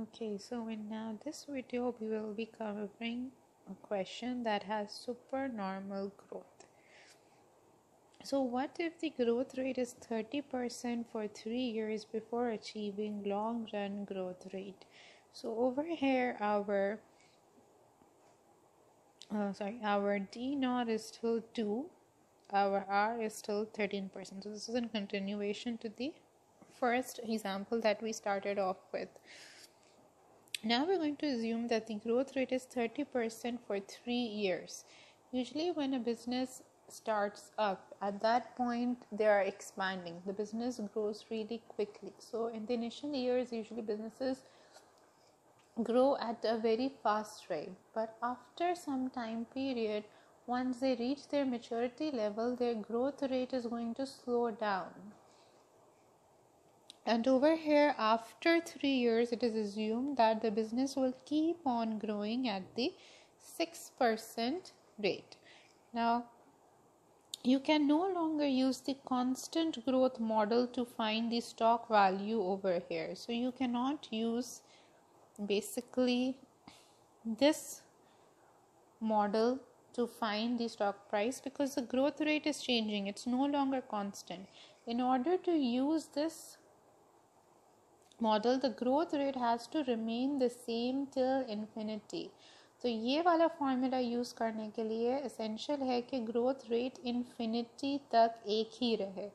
Okay, so in now this video we will be covering a question that has supernormal growth. So what if the growth rate is 30% for 3 years before achieving long run growth rate? So over here our uh, sorry our D naught is still 2 our R is still 13%. So this is in continuation to the first example that we started off with. Now we're going to assume that the growth rate is 30% for three years. Usually, when a business starts up, at that point they are expanding. The business grows really quickly. So, in the initial years, usually businesses grow at a very fast rate. But after some time period, once they reach their maturity level, their growth rate is going to slow down and over here, after three years, it is assumed that the business will keep on growing at the 6% rate. Now, you can no longer use the constant growth model to find the stock value over here. So, you cannot use basically this model to find the stock price because the growth rate is changing, it's no longer constant. In order to use this model the growth rate has to remain the same till infinity तो ये वाला formula use करने के लिए essential है कि growth rate infinity तक एक ही रहे।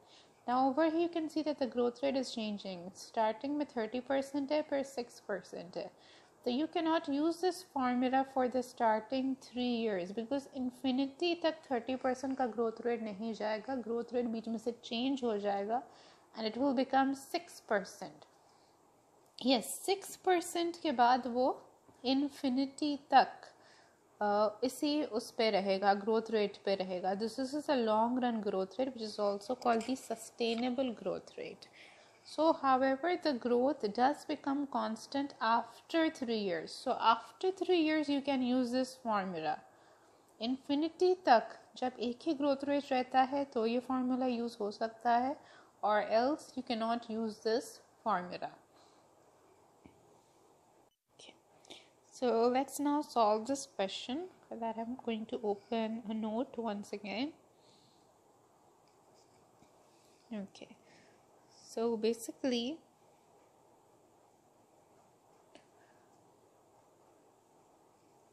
ना over here you can see that the growth rate is changing starting में थर्टी परसेंट है पर सिक्स परसेंट है। तो you can not use this formula for the starting three years because infinity तक थर्टी परसेंट का growth rate नहीं जाएगा। Growth rate बीच में से चेंज हो जाएगा and it will become six percent yes six percent के बाद वो इन्फिनिटी तक इसी उस पर रहेगा ग्रोथ रेट पे रहेगा। This is is a long run growth rate which is also called the sustainable growth rate so so, however, the growth does become constant after 3 years. So, after 3 years, you can use this formula. Infinity तक, जब एक ही growth rate रहता है तो ये formula use हो सकता है और else you can not use this formula So let's now solve this question for that I'm going to open a note once again. Okay. So basically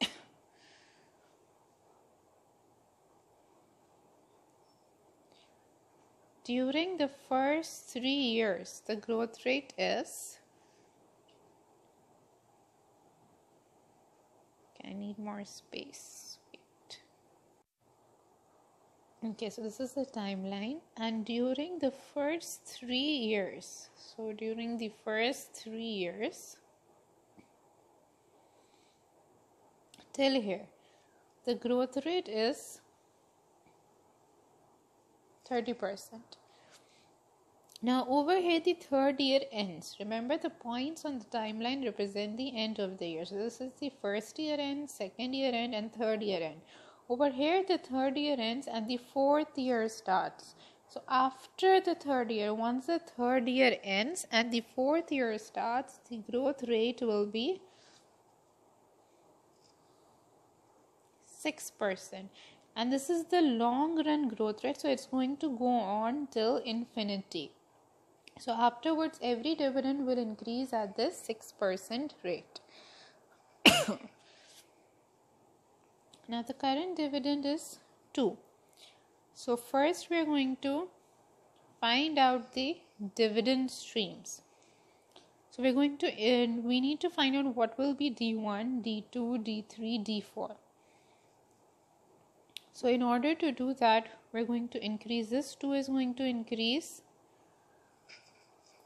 during the first 3 years the growth rate is I need more space. Wait. Okay, so this is the timeline, and during the first three years, so during the first three years, till here, the growth rate is 30%. Now over here the third year ends. Remember the points on the timeline represent the end of the year. So this is the first year end, second year end and third year end. Over here the third year ends and the fourth year starts. So after the third year, once the third year ends and the fourth year starts, the growth rate will be 6%. And this is the long run growth rate. So it's going to go on till infinity. So afterwards, every dividend will increase at this 6% rate. now the current dividend is 2. So first we are going to find out the dividend streams. So we're going to uh, we need to find out what will be D1, D2, D3, D4. So in order to do that, we're going to increase this 2 is going to increase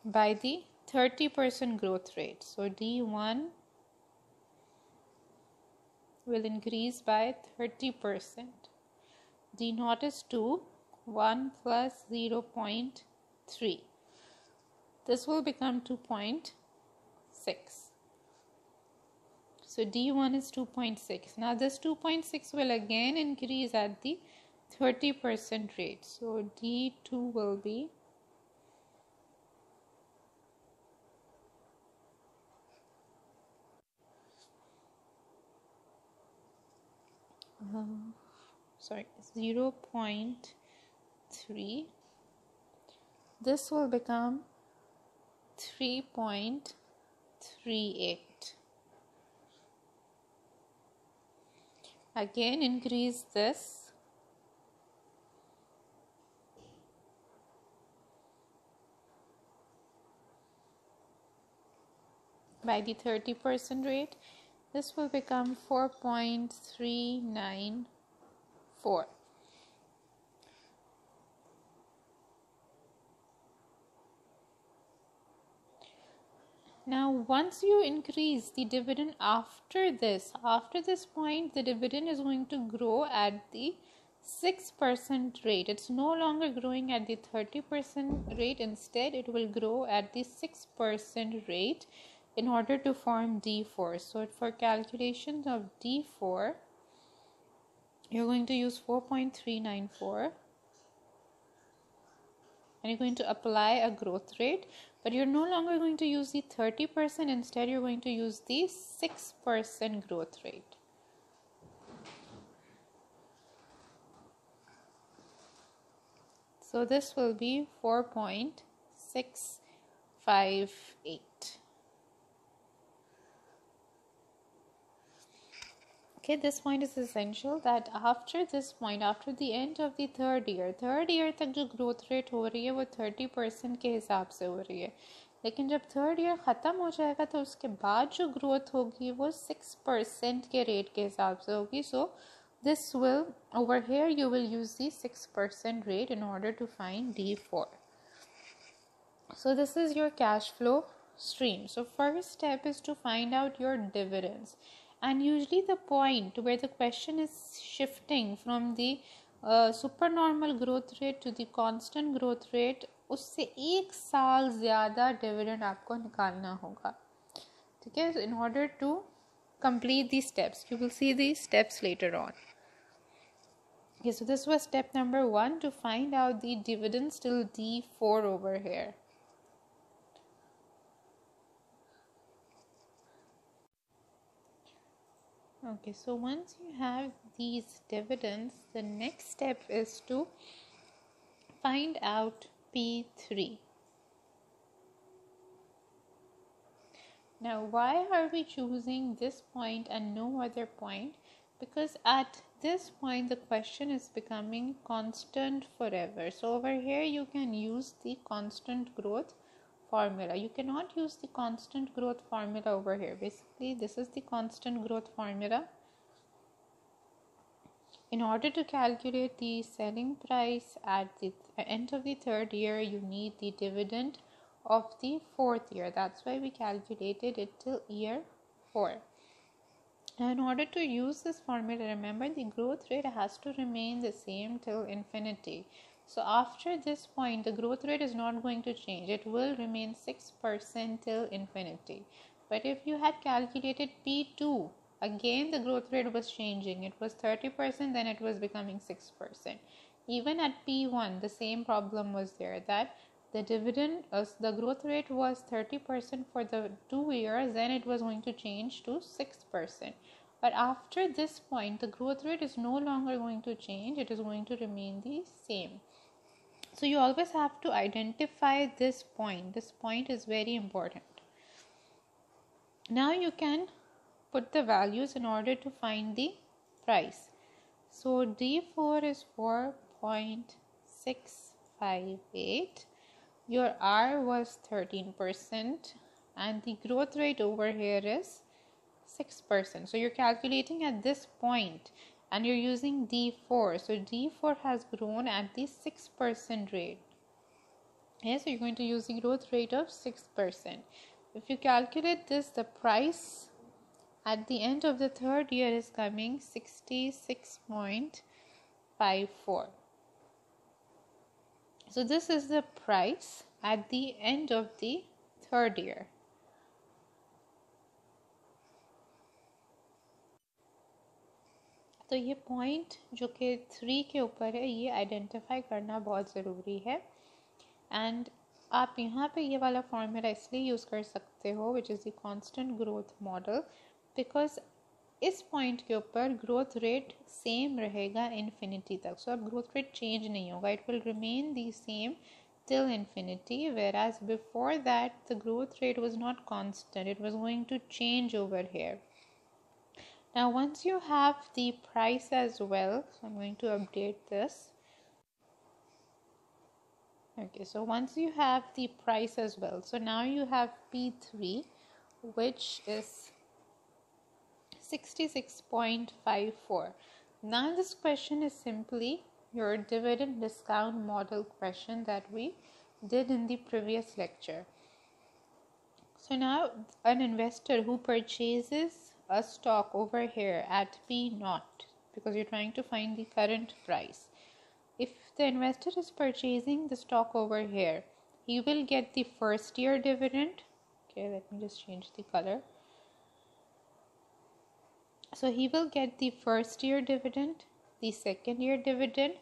by the 30% growth rate. So D1 will increase by 30%. D naught is 2, 1 plus 0 0.3. This will become 2.6. So D1 is 2.6. Now this 2.6 will again increase at the 30% rate. So D2 will be uh, sorry 0.3 this will become 3.38 again increase this. By the 30% rate this will become 4.394 Now, once you increase the dividend after this, after this point, the dividend is going to grow at the 6% rate. It's no longer growing at the 30% rate. Instead, it will grow at the 6% rate in order to form D4. So, for calculations of D4, you're going to use 4.394 and you're going to apply a growth rate but you're no longer going to use the 30% instead you're going to use the 6% growth rate. So this will be 4.658 okay this point is essential that after this point after the end of the third year third year तक जो growth rate हो रही है वो thirty percent के हिसाब से हो रही है लेकिन जब थर्ड ईयर ख़त्म हो जाएगा तो उसके बाद जो ग्रोथ होगी वो सिक्स परसेंट के रेट के हिसाब से होगी सो this will over here you will use the 6% rate in order to find d4 so this is your cash flow stream so first step is to find out your dividends and usually the point where the question is shifting from the uh, supernormal growth rate to the constant growth rate उससे एक साल ज़्यादा dividend आपको निकालना होगा ठीक है in order to complete these steps you will see these steps later on okay so this was step number one to find out the dividends till d4 over here Okay so once you have these dividends the next step is to find out p3 now why are we choosing this point and no other point? Because at this point the question is becoming constant forever. So over here you can use the constant growth formula. You cannot use the constant growth formula over here. Basically this is the constant growth formula. In order to calculate the selling price at the end of the third year you need the dividend of the fourth year. That's why we calculated it till year 4 in order to use this formula remember the growth rate has to remain the same till infinity so after this point, the growth rate is not going to change. It will remain 6% till infinity. But if you had calculated P2, again the growth rate was changing. It was 30%, then it was becoming 6%. Even at P1, the same problem was there that the dividend, uh, the growth rate was 30% for the two years, then it was going to change to 6%. But after this point, the growth rate is no longer going to change, it is going to remain the same so you always have to identify this point. This point is very important. Now you can put the values in order to find the price. So d4 is 4.658 your r was 13% and the growth rate over here is 6% so you're calculating at this point and you're using D4. So D4 has grown at the 6% rate. Yeah, so you're going to use the growth rate of 6%. If you calculate this, the price at the end of the third year is coming 66.54. So this is the price at the end of the third year. तो ये point जो कि three के ऊपर है, ये identify करना बहुत ज़रूरी है। एंड आप यहाँ पे ये वाला फॉर्मूला इसलिए यूज़ कर सकते हो which is the constant growth model because इस पॉइंट के ऊपर ग्रोथ रेट सेम रहेगा इन्फिनिटी तक। सो अब ग्रोथ रेट चेंज नहीं होगा। It will remain the same till infinity, whereas before that, the growth rate was not constant. It was going to change over here. Now once you have the price as well so i'm going to update this okay so once you have the price as well so now you have p3 which is 66.54. Now this question is simply your dividend discount model question that we did in the previous lecture. So now an investor who purchases a stock over here at P naught because you're trying to find the current price. If the investor is purchasing the stock over here, he will get the first year dividend. Okay, let me just change the color so he will get the first year dividend, the second year dividend,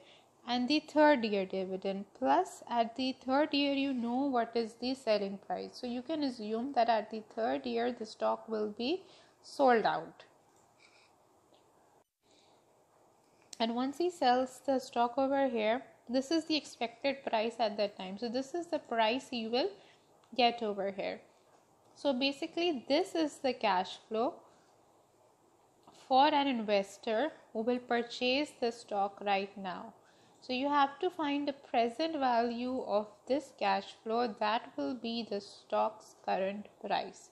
and the third year dividend. Plus, at the third year, you know what is the selling price. So you can assume that at the third year, the stock will be sold out. And once he sells the stock over here, this is the expected price at that time. So this is the price he will get over here. So basically, this is the cash flow for an investor who will purchase the stock right now. So you have to find the present value of this cash flow that will be the stock's current price.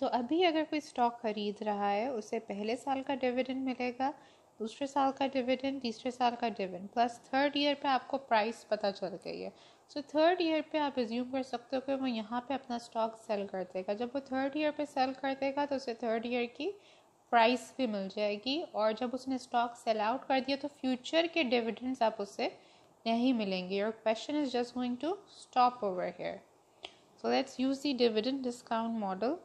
तो अभी अगर कोई stock खरीद रहा है, उसे पहले साल का डिविडेंड मिलेगा, दूसरे साल का डिविडेंड तीसरे साल का डिविडेंड प्लस थर्ड ईयर पे आपको प्राइस पता चल गई है। सो थर्ड ईयर पे आप रिज्यूम कर सकते हो कि वो यहाँ पे अपना स्टॉक सेल कर देगा। जब वो थर्ड ईयर पे सेल कर देगा तो उसे थर्ड ईयर की प्राइस भी मिल जाएगी और जब उसने स्टॉक सेल आउट कर दिया तो फ्यूचर के डिविडेंड्स आप उसे नहीं मिलेंगे। और question is just going to stop over here so let's use the dividend discount model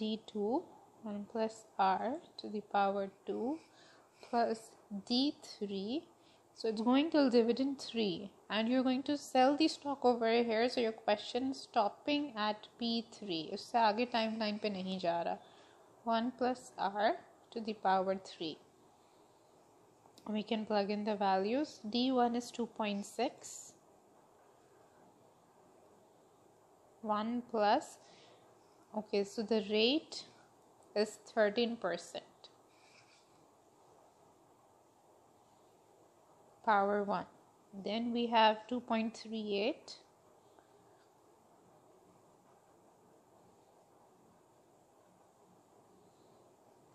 d2 and plus r to the power 2 plus d3 so it's going till dividend 3 and you're going to sell the stock over here. So your question stopping at p3 usse aage timeline pe nahi ja raha. 1 plus r to the power 3 we can plug in the values. D1 is 2.6 1 plus okay so the rate is 13%. Power 1. Then we have 2.38.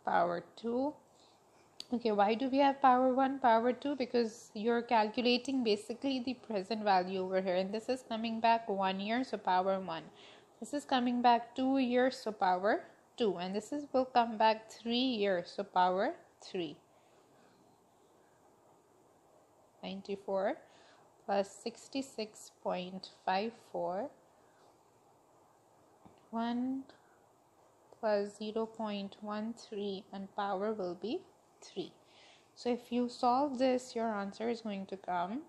Power 2. Okay, why do we have power 1, power 2? Because you're calculating basically the present value over here. And this is coming back 1 year, so power 1. This is coming back 2 years, so power 2 and this is will come back 3 years so power 3 94 plus 66.54 1 plus 0.13 and power will be 3 so if you solve this your answer is going to come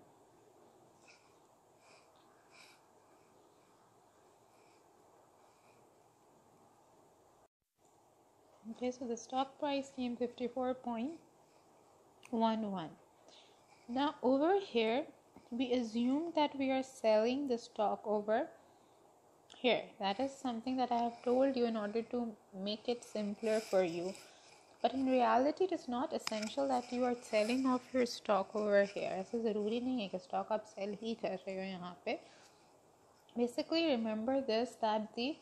okay so the stock price came 54.11 now over here we assume that we are selling the stock over here that is something that i have told you in order to make it simpler for you but in reality it is not essential that you are selling off your stock over here ऐसा ज़रूरी नहीं है कि stock आप sell ही कर रहे हो यहाँ पे basically remember this that the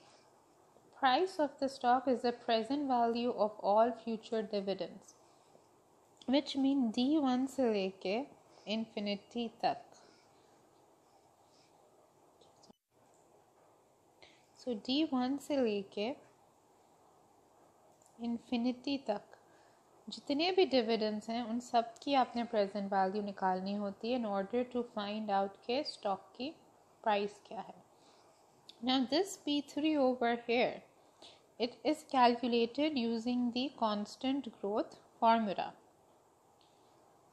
price of the stock is the present value of all future dividends which mean D1 से लेके infinity तक so D1 से लेके infinity तक जितने भी डिविडेंड्स हैं उन सब की आपने प्रेजेंट वैल्यू निकालनी होती है in order to find out के स्टॉक की प्राइस क्या है Now this P3 over here, it is calculated using the constant growth formula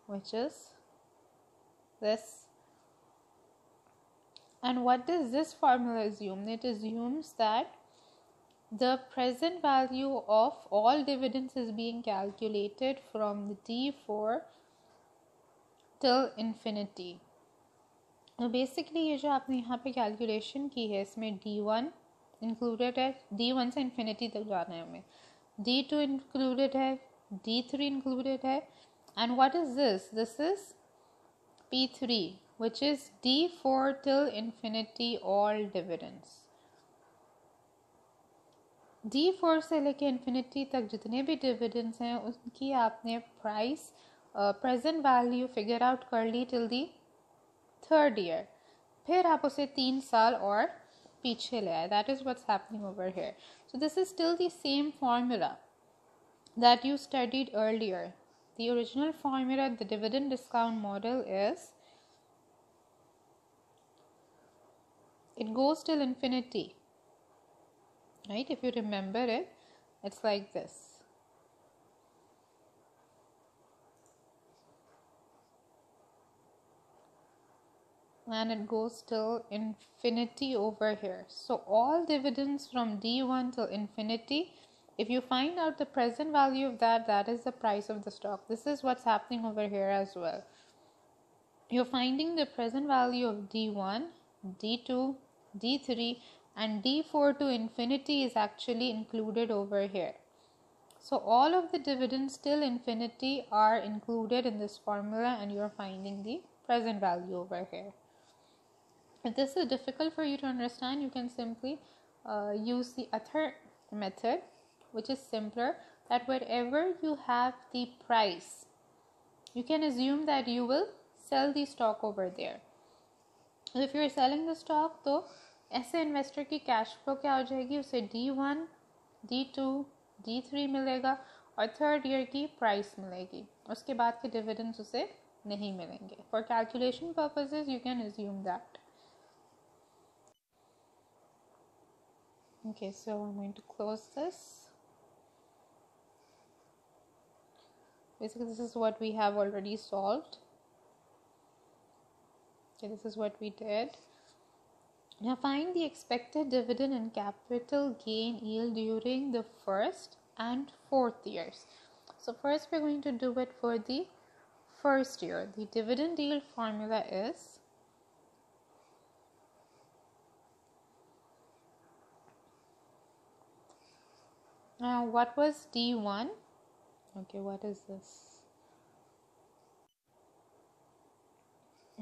which is this and what does this formula assume it assumes that the present value of all dividends is being calculated from the d4 till infinity तो basically ये जो आपने यहाँ पे calculation की है इसमें D one included है डी वन से इन्फिनिटी तक जाना है हमें। डी टू इंक्लूडेड है डी थ्री इंक्लूडेड है। And what is this this is P three which is d4 till infinity all dividends. D4 से लेके इन्फिनिटी तक जितने भी dividends हैं, उनकी आपने price present value figure out कर ली टिल दी थर्ड ईयर फिर आप उसे तीन साल और पीछे ले आए that is what's happening over here so this is still the same formula that you studied earlier. The original formula, the dividend discount model is it goes till infinity. Right? If you remember it, it's like this. And it goes till infinity over here. So all dividends from D1 till infinity, if you find out the present value of that, that is the price of the stock. This is what's happening over here as well. You're finding the present value of D1, D2, D3 and D4 to infinity is actually included over here. So all of the dividends till infinity are included in this formula and you're finding the present value over here If this is difficult for you to understand, you can simply uh, use the other method, which is simpler. That wherever you have the price, you can assume that you will sell the stock over there. If you're selling the stock, तो ऐसे investor की cash flow क्या हो जाएगी उसे D one D two D three मिलेगा और third year की प्राइस मिलेगी उसके बाद के डिविडेंड्स उसे नहीं मिलेंगे for calculation purposes you can assume that okay so I'm going to close this. Basically this is what we have already solved. Okay this is what we did. Now find the expected dividend and capital gain yield during the first and fourth years. So first we're going to do it for the first year. The dividend yield formula is Now, what was D1? Okay, what is this?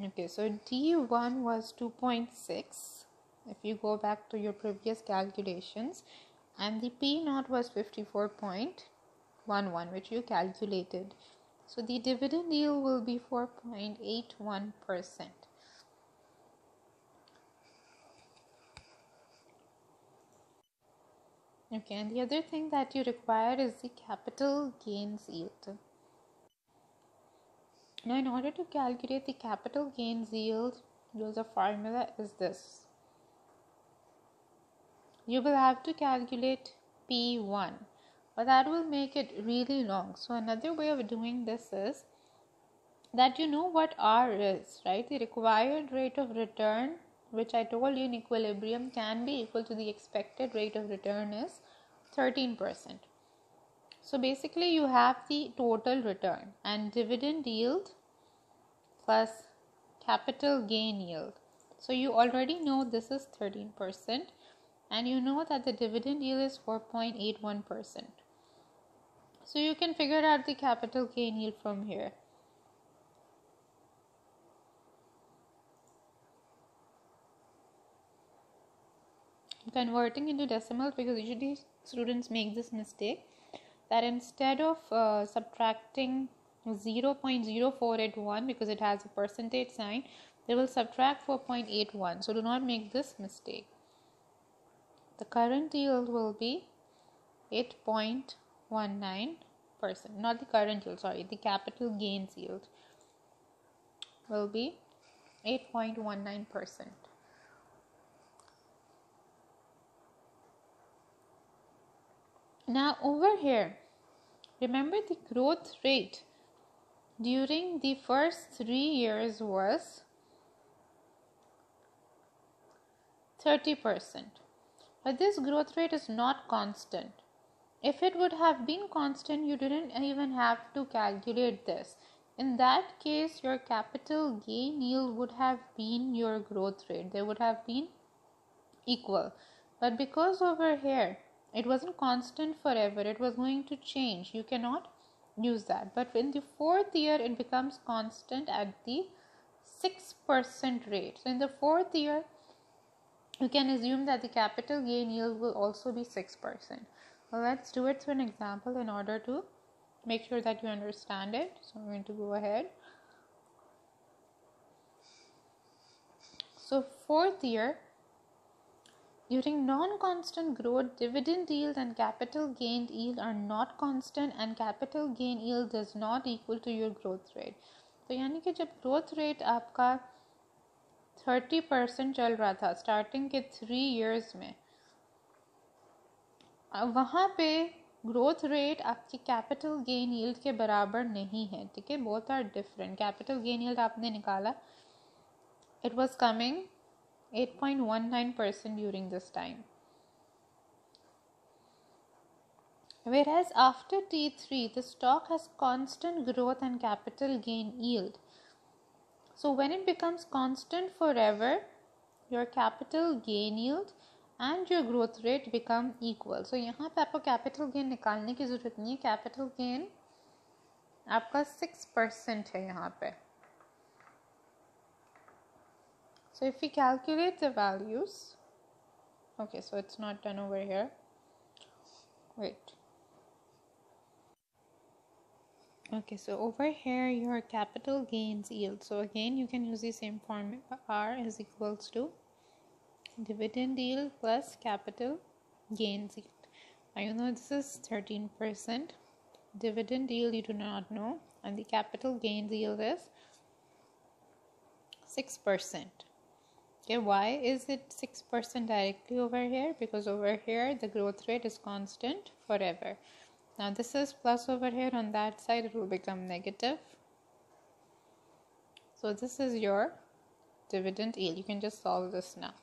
Okay, so D1 was 2.6 if you go back to your previous calculations, and the P naught was 54.11, which you calculated. So the dividend yield will be 4.81 percent. Okay, and the other thing that you require is the capital gains yield. Now, in order to calculate the capital gains yield, the formula is this. You will have to calculate P1, but that will make it really long. So, another way of doing this is that you know what R is, right? The required rate of return which I told you in equilibrium can be equal to the expected rate of return is 13%. So basically you have the total return and dividend yield plus capital gain yield. So you already know this is 13% and you know that the dividend yield is 4.81%. So you can figure out the capital gain yield from here. Converting into decimals because usually students make this mistake that instead of uh, subtracting 0.0481 because it has a percentage sign they will subtract 4.81 so do not make this mistake. The current yield will be 8.19 percent. Not the current yield sorry the capital gains yield will be 8.19 percent Now over here, remember the growth rate during the first three years was 30%. But this growth rate is not constant. If it would have been constant, you didn't even have to calculate this. In that case, your capital gain yield would have been your growth rate. They would have been equal. But because over here, it wasn't constant forever, it was going to change. You cannot use that. But in the fourth year, it becomes constant at the 6% rate. So in the fourth year, you can assume that the capital gain yield will also be 6%. Well, let's do it through an example in order to make sure that you understand it. So I'm going to go ahead. So fourth year, during non-constant growth, dividend yield and capital gain yield are not constant and capital gain yield does not equal to your growth rate. तो यानी कि जब growth rate आपका thirty percent चल रहा था starting के three years में वहाँ पे ग्रोथ रेट आपकी कैपिटल गेन यील्ड के बराबर नहीं है ठीक है both are different capital gain yield आपने निकाला it was coming 8.19% during this time. Whereas after T3, the stock has constant growth and capital gain yield. So when it becomes constant forever, your capital gain yield and your growth rate become equal. So यहाँ पे आपको capital gain निकालने की ज़रूरत नहीं है capital gain आपका six percent है यहाँ पे So if we calculate the values, okay, so it's not done over here. Wait. Okay, so over here your capital gains yield. So again, you can use the same formula. R is equals to dividend yield plus capital gains yield. Now you know this is 13%. Dividend yield you do not know, and the capital gains yield is 6%. Okay, why is it 6% directly over here? Because over here the growth rate is constant forever. Now this is plus over here on that side it will become negative. So this is your dividend yield. You can just solve this now.